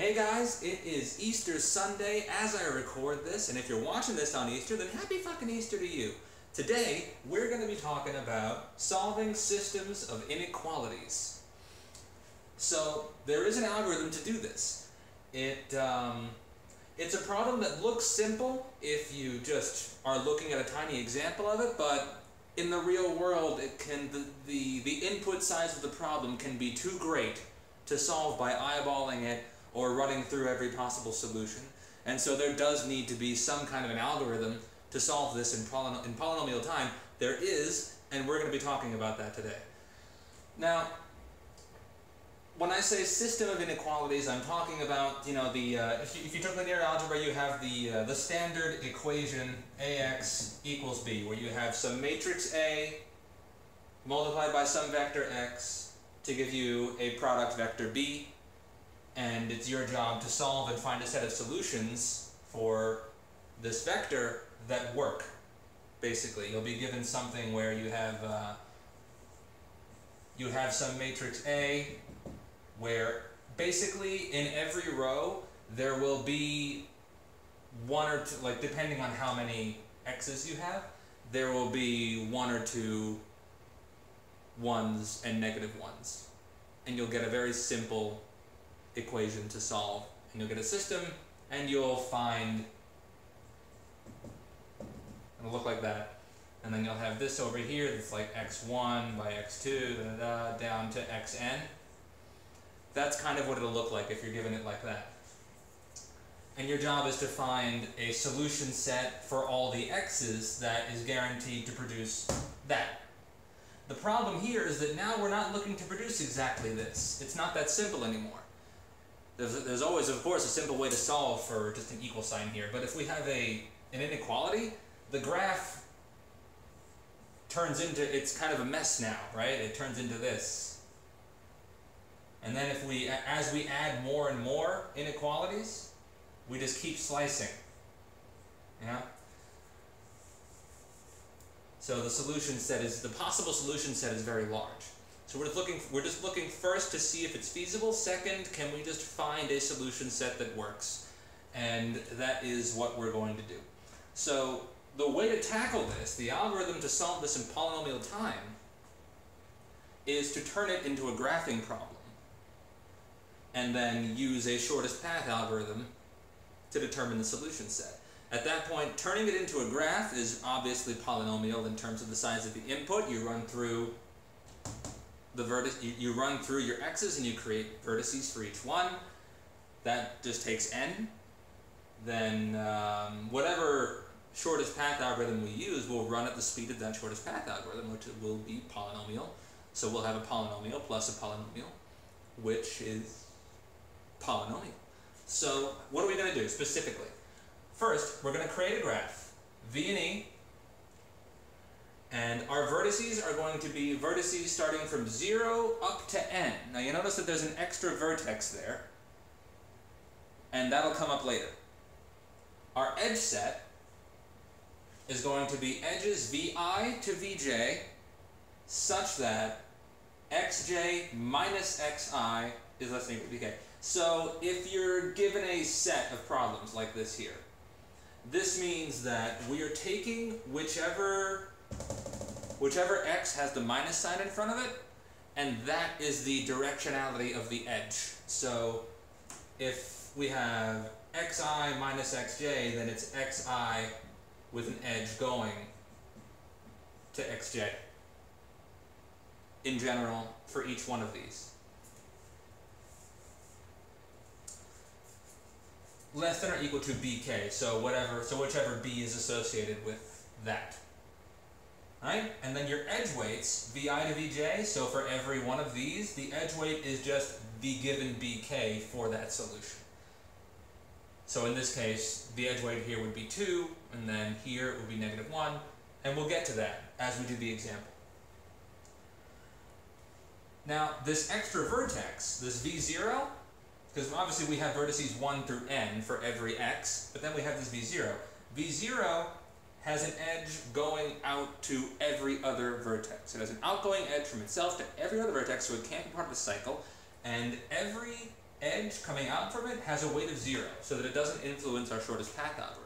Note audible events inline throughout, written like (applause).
Hey guys, it is Easter Sunday as I record this, and if you're watching this on Easter, then happy fucking Easter to you. Today, we're going to be talking about solving systems of inequalities. So, there is an algorithm to do this. It, um, it's a problem that looks simple if you just are looking at a tiny example of it, but in the real world, it can the, the, the input size of the problem can be too great to solve by eyeballing it or running through every possible solution. And so there does need to be some kind of an algorithm to solve this in, in polynomial time. There is, and we're going to be talking about that today. Now, when I say system of inequalities, I'm talking about, you know, the, uh, if, you, if you took linear algebra, you have the, uh, the standard equation ax equals b, where you have some matrix A multiplied by some vector x to give you a product vector b, and it's your job to solve and find a set of solutions for this vector that work, basically. You'll be given something where you have, uh, you have some matrix A where basically in every row there will be one or two, like depending on how many x's you have, there will be one or two ones and negative ones. And you'll get a very simple equation to solve. And you'll get a system, and you'll find, it'll look like that. And then you'll have this over here that's like x1 by x2, da, da, down to xn. That's kind of what it'll look like if you're given it like that. And your job is to find a solution set for all the x's that is guaranteed to produce that. The problem here is that now we're not looking to produce exactly this. It's not that simple anymore. There's, there's always, of course, a simple way to solve for just an equal sign here, but if we have a, an inequality, the graph turns into, it's kind of a mess now, right? It turns into this. And then if we, as we add more and more inequalities, we just keep slicing. Yeah? So the solution set is, the possible solution set is very large. So we're just looking, we're just looking first to see if it's feasible. Second, can we just find a solution set that works? And that is what we're going to do. So the way to tackle this, the algorithm to solve this in polynomial time, is to turn it into a graphing problem and then use a shortest path algorithm to determine the solution set. At that point, turning it into a graph is obviously polynomial in terms of the size of the input. You run through the vertex, you, you run through your x's and you create vertices for each one. That just takes n. Then um, whatever shortest path algorithm we use will run at the speed of that shortest path algorithm, which will be polynomial. So we'll have a polynomial plus a polynomial, which is polynomial. So what are we going to do specifically? First, we're going to create a graph, V and E, and our vertices are going to be vertices starting from 0 up to n. Now you notice that there's an extra vertex there, and that'll come up later. Our edge set is going to be edges vi to vj such that xj minus xi is less than equal to bk. So if you're given a set of problems like this here, this means that we are taking whichever whichever x has the minus sign in front of it, and that is the directionality of the edge. So if we have xi minus xj, then it's xi with an edge going to xj in general for each one of these. less than or equal to bk, so whatever, so whichever b is associated with that. Right? And then your edge weights, vi to vj, so for every one of these, the edge weight is just the given bk for that solution. So in this case, the edge weight here would be 2, and then here it would be negative 1, and we'll get to that as we do the example. Now, this extra vertex, this v0, because obviously we have vertices 1 through n for every x, but then we have this v0. v0 has an edge going out to every other vertex. It has an outgoing edge from itself to every other vertex, so it can't be part of the cycle. And every edge coming out from it has a weight of zero, so that it doesn't influence our shortest path algorithm.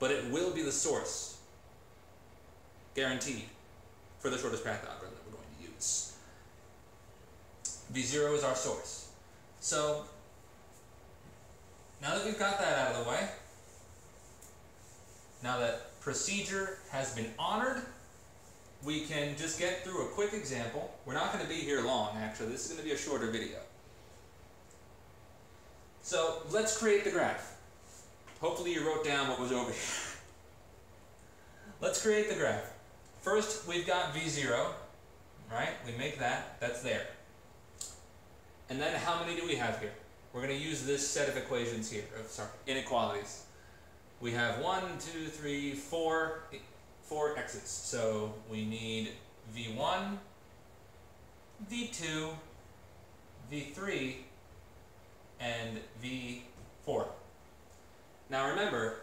But it will be the source, guaranteed, for the shortest path algorithm that we're going to use. V0 is our source. So, now that we've got that out of the way, now that procedure has been honored, we can just get through a quick example. We're not going to be here long, actually. This is going to be a shorter video. So let's create the graph. Hopefully you wrote down what was over here. (laughs) let's create the graph. First, we've got V0, right? We make that, that's there. And then how many do we have here? We're going to use this set of equations here, of, sorry, inequalities. We have one, two, three, four, four exits. So we need v1, v2, v3, and v4. Now remember,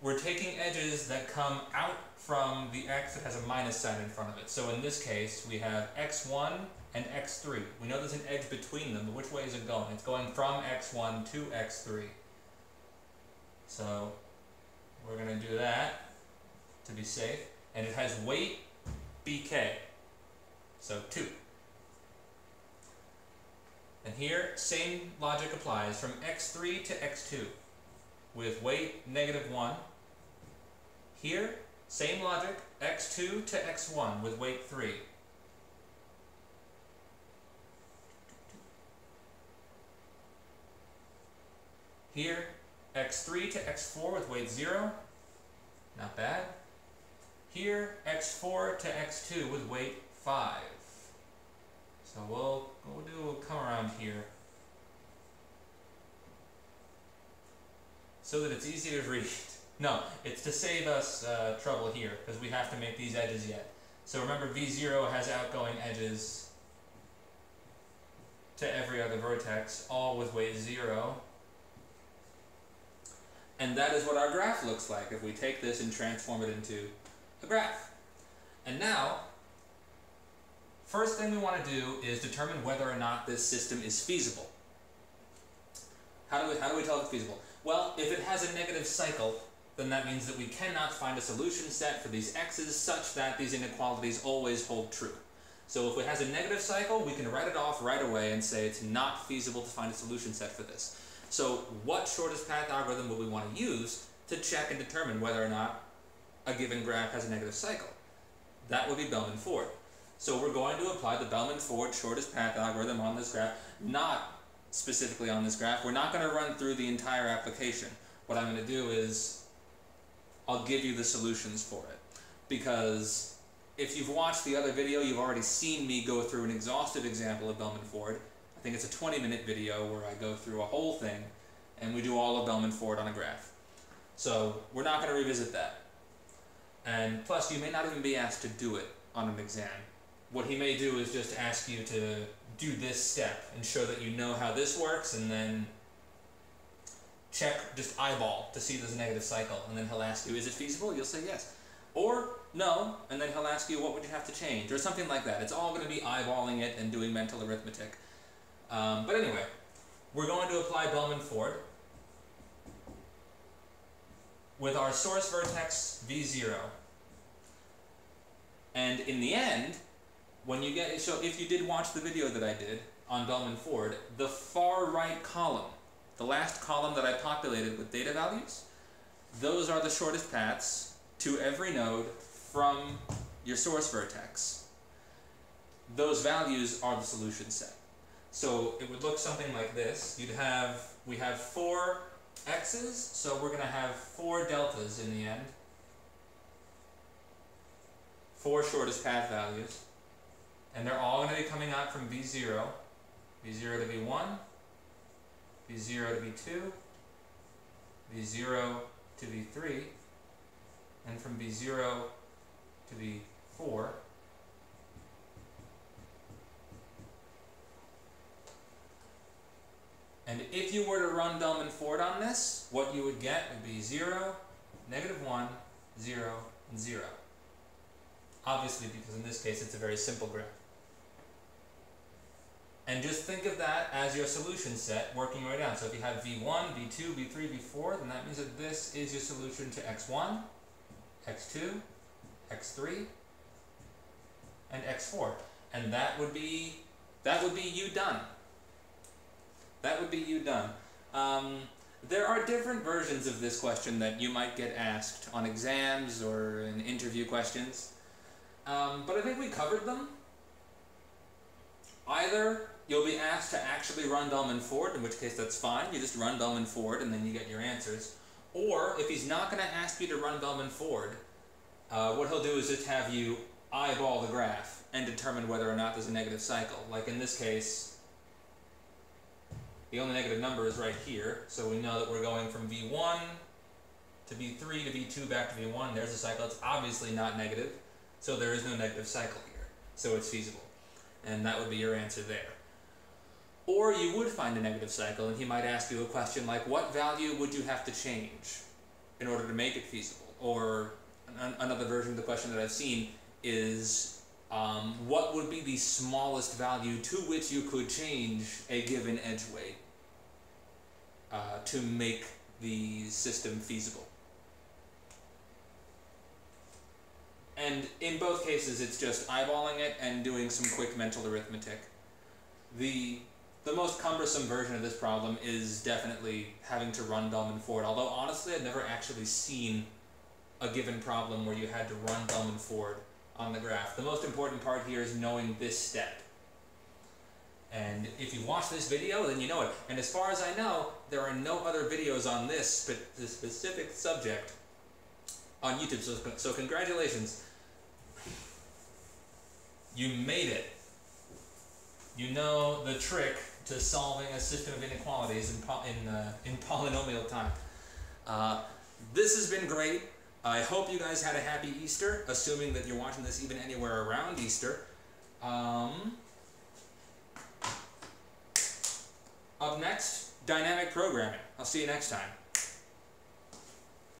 we're taking edges that come out from the x that has a minus sign in front of it. So in this case, we have x1 and x3. We know there's an edge between them, but which way is it going? It's going from x1 to x3. So we're going to do that to be safe. And it has weight bk, so 2. And here, same logic applies from x3 to x2 with weight negative 1. Here, same logic, x2 to x1 with weight 3. Here, x3 to x4 with weight 0, not bad. Here, x4 to x2 with weight 5. So we'll, we'll do, we'll come around here. So that it's easy to (laughs) read. No, it's to save us uh, trouble here, because we have to make these edges yet. So remember, V0 has outgoing edges to every other vertex, all with weight 0. And that is what our graph looks like if we take this and transform it into a graph. And now, first thing we want to do is determine whether or not this system is feasible. How do we, how do we tell if it's feasible? Well, if it has a negative cycle, then that means that we cannot find a solution set for these x's such that these inequalities always hold true. So if it has a negative cycle, we can write it off right away and say it's not feasible to find a solution set for this. So what shortest path algorithm would we want to use to check and determine whether or not a given graph has a negative cycle? That would be Bellman-Ford. So we're going to apply the Bellman-Ford shortest path algorithm on this graph, not specifically on this graph. We're not going to run through the entire application. What I'm going to do is I'll give you the solutions for it. Because if you've watched the other video, you've already seen me go through an exhaustive example of Bellman-Ford. I think it's a 20 minute video where I go through a whole thing and we do all of Bellman-Ford on a graph. So we're not going to revisit that. And plus, you may not even be asked to do it on an exam. What he may do is just ask you to do this step and show that you know how this works and then check, just eyeball to see there's a negative cycle. And then he'll ask you, is it feasible? You'll say yes. Or no, and then he'll ask you what would you have to change or something like that. It's all going to be eyeballing it and doing mental arithmetic. Um, but anyway, we're going to apply Bellman-Ford with our source vertex v0. And in the end, when you get, so if you did watch the video that I did on Bellman-Ford, the far right column, the last column that I populated with data values, those are the shortest paths to every node from your source vertex. Those values are the solution set. So it would look something like this. You'd have, we have four x's, so we're going to have four deltas in the end. Four shortest path values. And they're all going to be coming out from V0, V0 to V1, V0 to V2, V0 to V3, and from V0 to V4. And if you were to Bellman-Ford on this, what you would get would be 0, negative 1, 0, and 0. Obviously, because in this case it's a very simple graph. And just think of that as your solution set working right down. So if you have v1, v2, v3, v4, then that means that this is your solution to x1, x2, x3, and x4. And that would be that would be you done. That would be you done. Um, there are different versions of this question that you might get asked on exams or in interview questions. Um, but I think we covered them. Either you'll be asked to actually run Bellman-Ford, in which case that's fine. You just run Bellman-Ford and then you get your answers. Or if he's not going to ask you to run Bellman-Ford, uh, what he'll do is just have you eyeball the graph and determine whether or not there's a negative cycle. Like in this case, the only negative number is right here, so we know that we're going from V1 to V3 to V2 back to V1. There's a cycle. It's obviously not negative, so there is no negative cycle here. So it's feasible. And that would be your answer there. Or you would find a negative cycle, and he might ask you a question like, what value would you have to change in order to make it feasible? Or an another version of the question that I've seen is, um, what would be the smallest value to which you could change a given edge weight uh, to make the system feasible? And in both cases, it's just eyeballing it and doing some quick mental arithmetic. The the most cumbersome version of this problem is definitely having to run Bellman-Ford, although honestly I've never actually seen a given problem where you had to run Bellman-Ford on the graph. The most important part here is knowing this step. And if you watch this video, then you know it. And as far as I know, there are no other videos on this, specific subject on YouTube, so, so congratulations. You made it. You know the trick to solving a system of inequalities in, in, uh, in (laughs) polynomial time. Uh, this has been great. I hope you guys had a happy Easter, assuming that you're watching this even anywhere around Easter. Um, up next, dynamic programming. I'll see you next time.